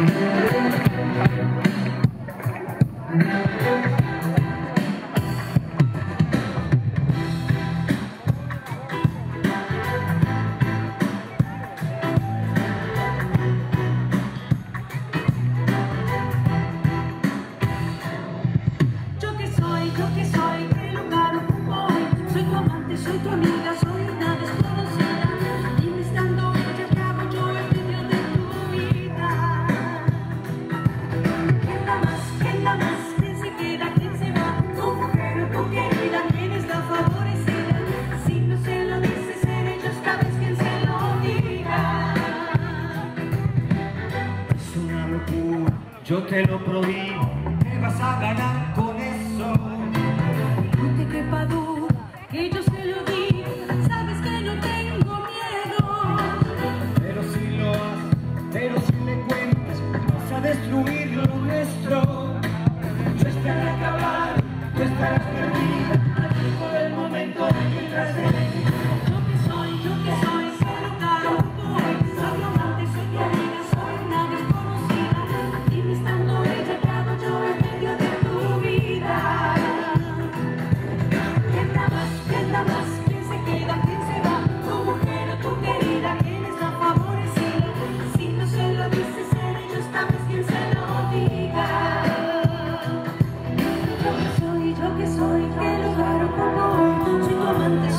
Yo que soy, yo qué lugar ocupo Soy tu amante, soy tu amiga Yo te lo prohíbo, te vas a ganar con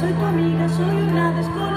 soy tu amiga, soy una desconocida.